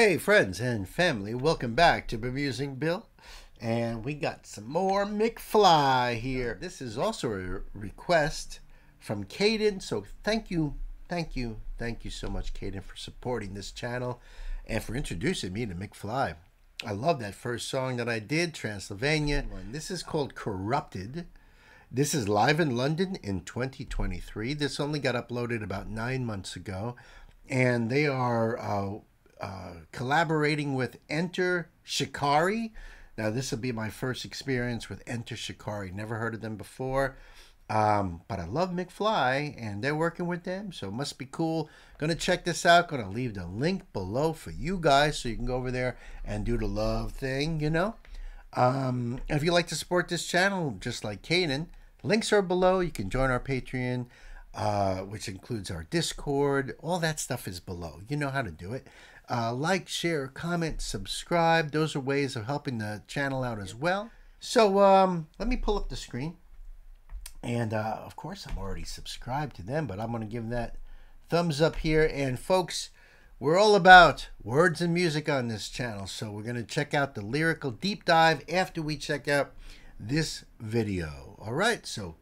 Hey, friends and family, welcome back to Bemusing Bill. And we got some more McFly here. This is also a request from Caden. So thank you, thank you, thank you so much, Caden, for supporting this channel and for introducing me to McFly. I love that first song that I did, Transylvania. This is called Corrupted. This is live in London in 2023. This only got uploaded about nine months ago. And they are uh, uh, collaborating with Enter Shikari. Now, this will be my first experience with Enter Shikari. Never heard of them before. Um, but I love McFly and they're working with them, so it must be cool. Gonna check this out. Gonna leave the link below for you guys so you can go over there and do the love thing, you know. Um, if you like to support this channel, just like Caden, links are below. You can join our Patreon, uh, which includes our Discord. All that stuff is below. You know how to do it. Uh, like, share, comment, subscribe. Those are ways of helping the channel out as well. So um, let me pull up the screen. And uh, of course, I'm already subscribed to them, but I'm going to give that thumbs up here. And folks, we're all about words and music on this channel. So we're going to check out the lyrical deep dive after we check out this video. All right, so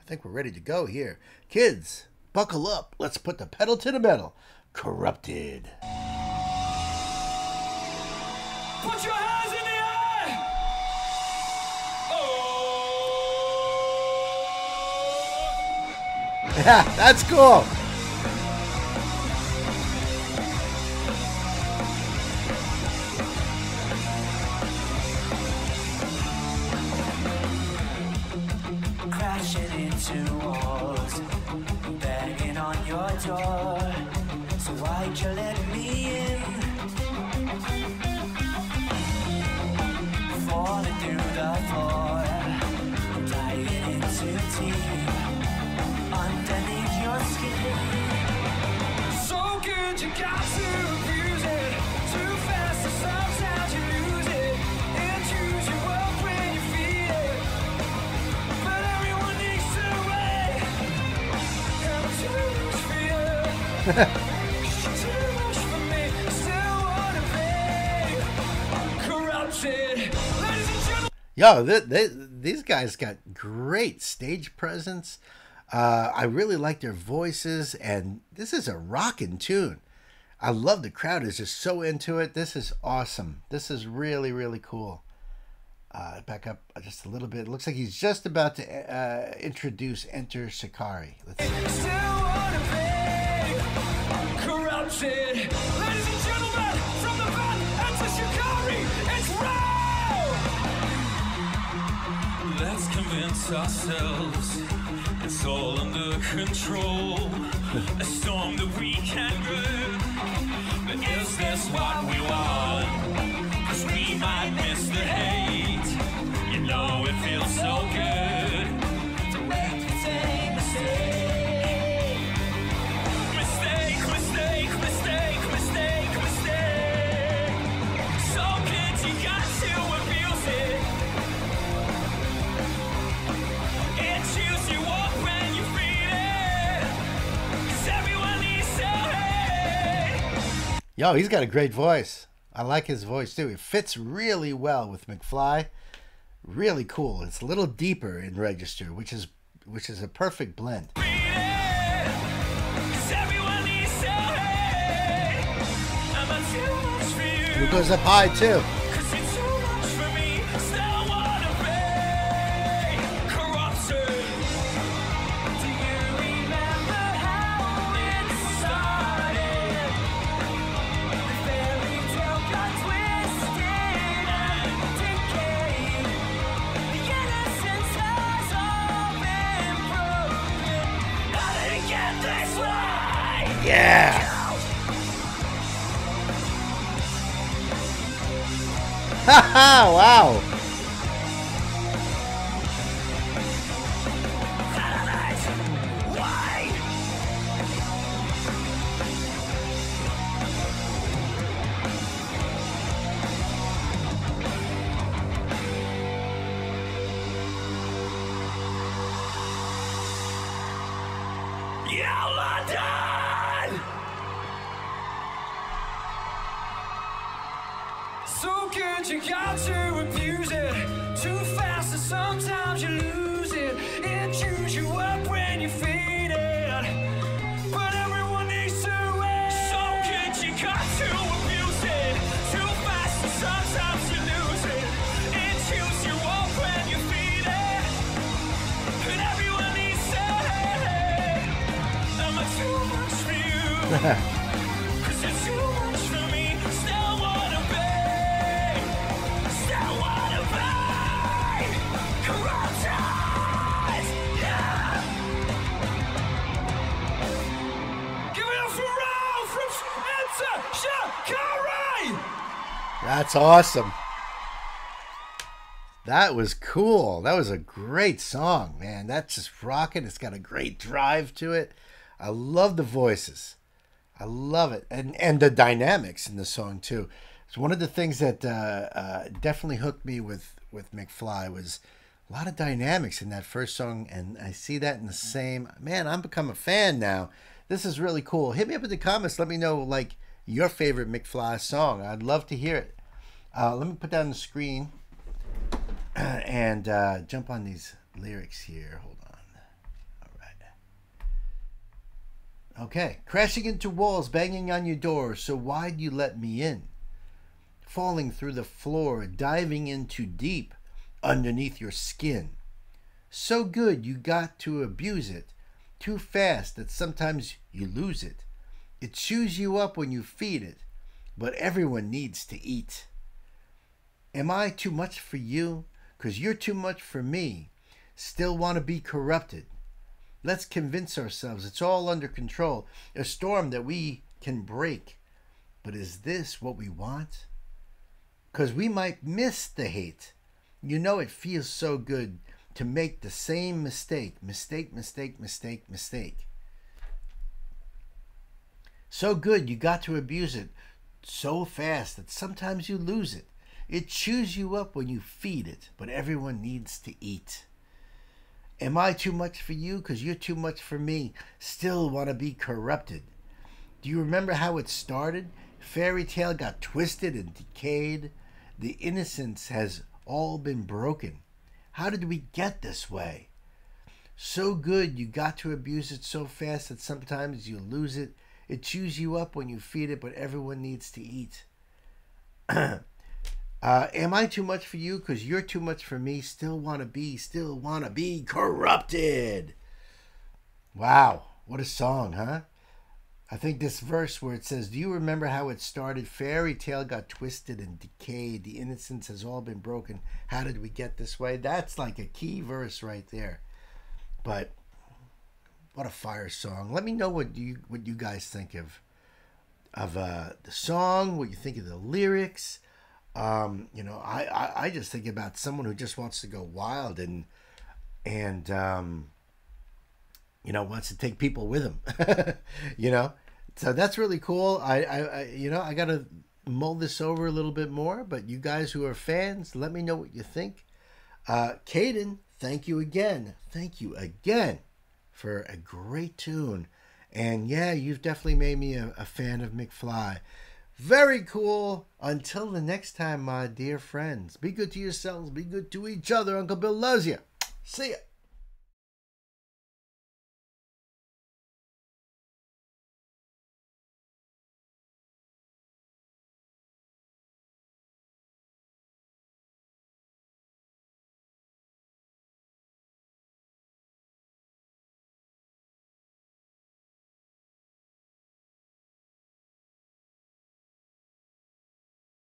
I think we're ready to go here. Kids, buckle up. Let's put the pedal to the metal. Corrupted. Put your hands in the air! Oh! Yeah, that's cool. Crashing into walls, banging on your door. Yo, th th these guys got great stage presence. Uh, I really like their voices, and this is a rocking tune. I love the crowd is just so into it. This is awesome. This is really, really cool. Uh, back up just a little bit. It looks like he's just about to uh, introduce Enter Shikari. Let's see. Corrupted. Ladies and gentlemen, from the band Enter Shikari, it's Rou! Let's convince ourselves it's all under control. A storm that we can root. But is this what we want? Cause we might Yo, he's got a great voice. I like his voice too. It fits really well with McFly. Really cool. It's a little deeper in register, which is which is a perfect blend. It goes up high too. Ah, wow. Why? So good you got to abuse it. Too fast and sometimes you lose it. It chews you up when you feed it. But everyone needs. So good you got to abuse it. Too fast and sometimes you lose it. It chews you up when you feed it. Everyone needs Am too much? That's awesome. That was cool. That was a great song, man. That's just rocking. It's got a great drive to it. I love the voices. I love it, and and the dynamics in the song too. It's one of the things that uh, uh, definitely hooked me with with McFly was a lot of dynamics in that first song, and I see that in the same. Man, I'm become a fan now. This is really cool. Hit me up in the comments. Let me know like your favorite McFly song. I'd love to hear it. Uh, let me put that on the screen and uh, jump on these lyrics here. Hold on. All right. Okay. Crashing into walls, banging on your door. So why'd you let me in? Falling through the floor, diving in too deep underneath your skin. So good you got to abuse it. Too fast that sometimes you lose it. It chews you up when you feed it, but everyone needs to eat. Am I too much for you? Because you're too much for me. Still want to be corrupted. Let's convince ourselves it's all under control, a storm that we can break. But is this what we want? Because we might miss the hate. You know, it feels so good to make the same mistake, mistake, mistake, mistake, mistake. So good you got to abuse it so fast that sometimes you lose it. It chews you up when you feed it, but everyone needs to eat. Am I too much for you? Because you're too much for me. Still want to be corrupted. Do you remember how it started? Fairy tale got twisted and decayed. The innocence has all been broken. How did we get this way? So good you got to abuse it so fast that sometimes you lose it. It chews you up when you feed it, but everyone needs to eat. uh, am I too much for you? Because you're too much for me. Still want to be, still want to be corrupted. Wow, what a song, huh? I think this verse where it says, Do you remember how it started? Fairy tale got twisted and decayed. The innocence has all been broken. How did we get this way? That's like a key verse right there. But what a fire song. Let me know what you what you guys think of of uh, the song, what you think of the lyrics. Um, you know, I, I, I just think about someone who just wants to go wild and and um, you know wants to take people with him you know? So that's really cool. I, I i you know i gotta mull this over a little bit more but you guys who are fans let me know what you think. Uh Caden, thank you again. Thank you again for a great tune. And yeah you've definitely made me a, a fan of mcfly very cool. Until the next time my dear friends. Be good to yourselves. Be good to each other. Uncle bill loves you see ya